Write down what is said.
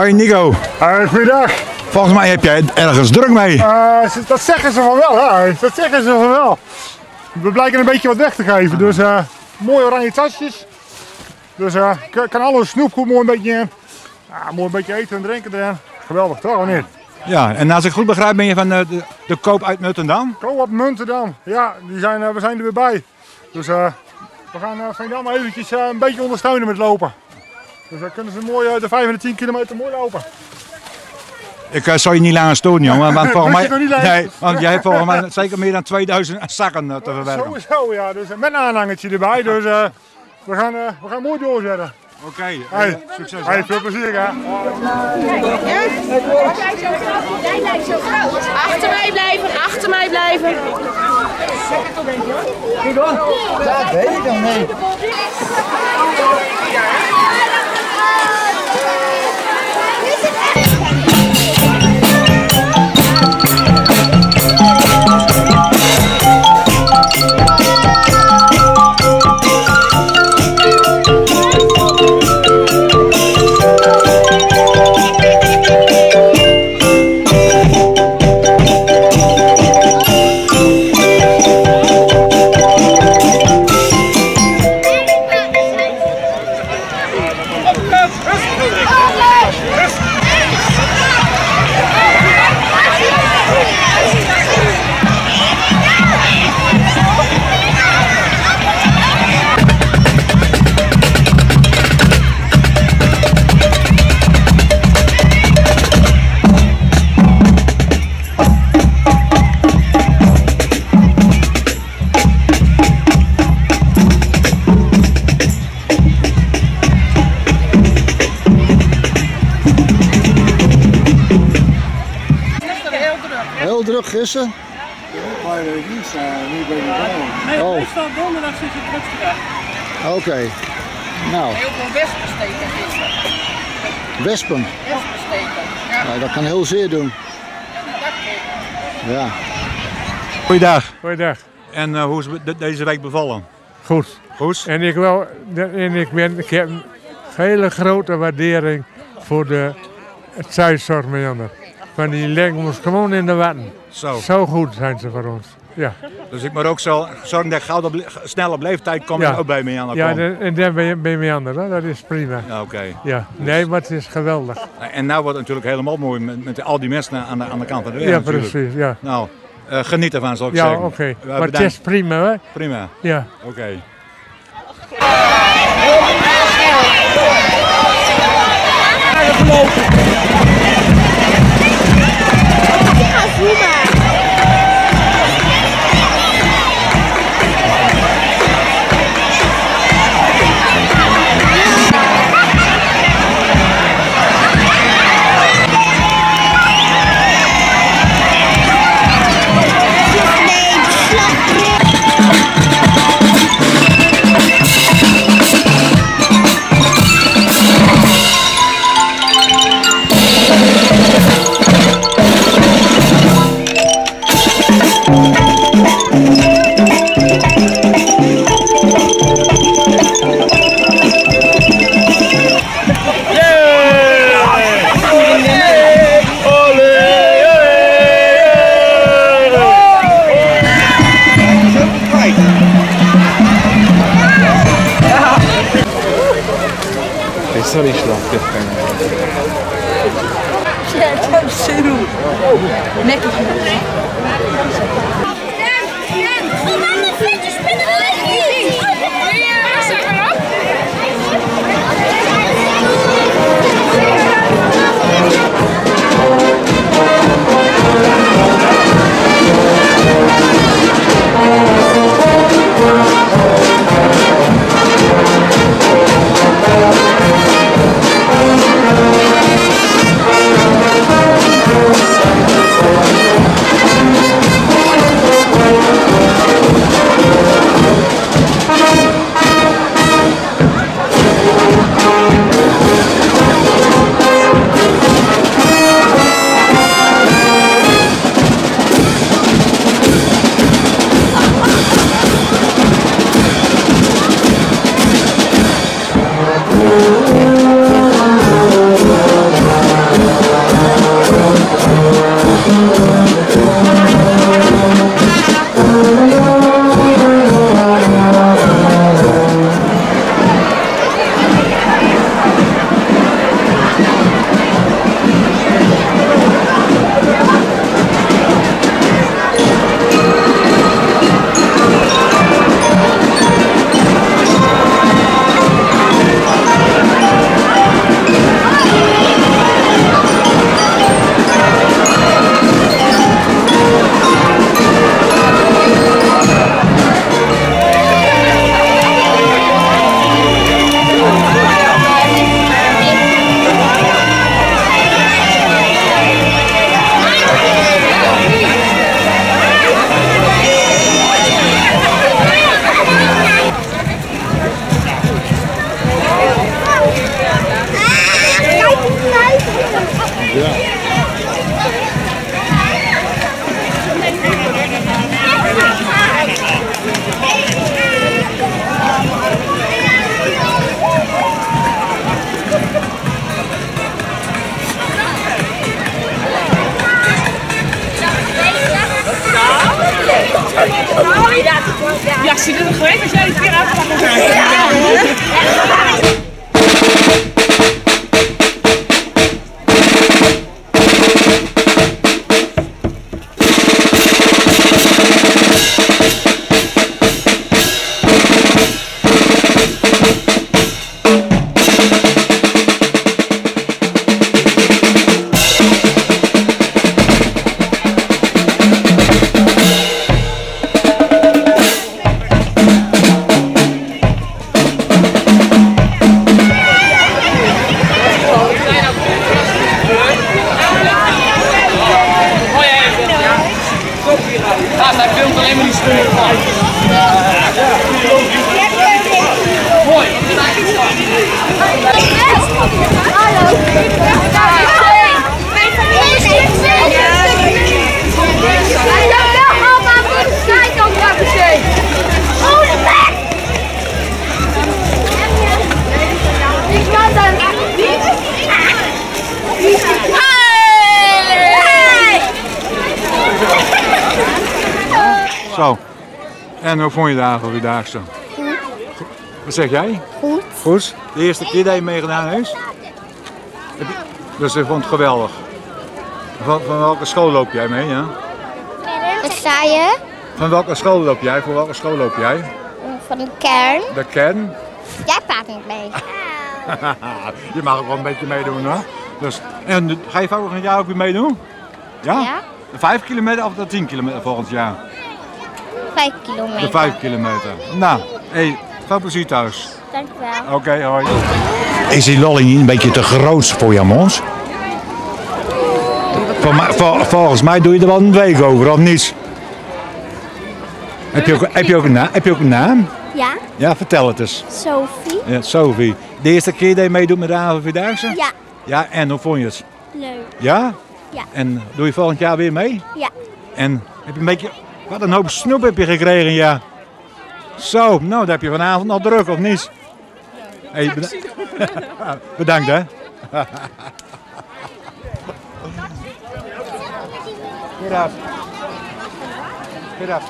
Hoi Nico. Uh, goeiedag. Volgens mij heb jij het ergens druk mee. Uh, dat zeggen ze van wel, hè? Dat zeggen ze van wel. We blijken een beetje wat weg te geven. Dus uh, mooie oranje tasjes. Dus uh, kan alle snoepgoed mooi een beetje, mooi een beetje eten en drinken erin. Geweldig, toch? Niet? Ja, en als ik goed begrijp ben je van de, de, de koop uit Muntendam? Koop uit Muntendam, ja, die zijn, we zijn er weer bij. Dus we gaan uh, Veendam eventjes een beetje ondersteunen met lopen. Dus dan kunnen ze mooi de 5 en de 10 kilometer mooi lopen. Ik uh, zou je niet langer storen, jongen. Want volgens mij, nee, want jij hebt volgens mij zeker meer dan 2000 zakken uh, te verwerken. Sowieso, ja. Dus, met een aanhangertje erbij. Dus uh, we, gaan, we gaan mooi doorzetten. Oké, okay, hey, succes. Hey, veel plezier, hè. Jij lijkt zo groot. Achter mij blijven, achter mij blijven. Dat weet ik dan niet. Druk gisteren? Ja, weet ik niet nu ben ik Nee, oh. meestal donderdag zit je dag. Oké. Okay. Nou. Heel veel wespen steken gisteren. Wespen? Wespen steken, ja. Nou, dat kan heel zeer doen. Ja. Goeiedag. Goeiedag. En uh, hoe is het deze week bevallen? Goed. Goed? En ik, wel, en ik, ben, ik heb een hele grote waardering voor de Zuidzorgmeander. Van die leggen ons gewoon in de watten. Zo. Zo goed zijn ze voor ons. Ja. Dus ik moet ook zo zorgen dat ik gauw op snel op leeftijd kom ja. en ook bij me aan de Ja, de, en daar ben je, ben je mee aan de, dat is prima. Ja, Oké. Okay. Ja, nee, maar het is geweldig. En nou wordt het natuurlijk helemaal mooi met, met al die mensen aan de, aan de kant van de weg. Ja, natuurlijk. precies. Ja. Nou, uh, geniet ervan, zal ik ja, zeggen. Ja, oké. Okay. Maar het is prima, hè? Prima. Ja. Oké. Okay. Sorry, schlaf. Ja, dat is zo. ja, hij filmt alleen maar die spullen van. Mooi, Hallo. En hoe vond je de Avelvierdaagse? Wat zeg jij? Goed. Goed. De eerste keer dat je meegedaan heeft? Je- Dus je vond het geweldig. Van, van welke school loop jij mee? Ja? Wat sta je? Van welke school loop jij? Voor welke school loop jij? Van de kern. De Ken. Jij praat niet mee. je mag ook wel een beetje meedoen hoor. Dus, en ga je volgend jaar ook weer meedoen? Ja? Ja. De 5 kilometer of de 10 kilometer volgend jaar? Vijf De kilometer. 5 kilometer. Nou, hey, veel plezier thuis. Dankjewel. Oké, hoi. Is die lolly niet een beetje te groot voor jou, Mons? Vol- vol- volgens mij doe je er wel een week over, of niet? Heb je ook, heb je ook, een, naam? heb je ook een naam? Ja, Ja, vertel het eens. Sophie. Ja, Sophie. De eerste keer dat je meedoet met de AVV-Duitse? Ja, Ja, en hoe vond je het? leuk. Ja? Ja. En doe je volgend jaar weer mee? Ja. En heb je een beetje... Wat een hoop snoep heb je gekregen, ja. Zo, nou, dan heb je vanavond nog druk, of niet? Hey, beda- Bedankt, hè. Get up. Get up.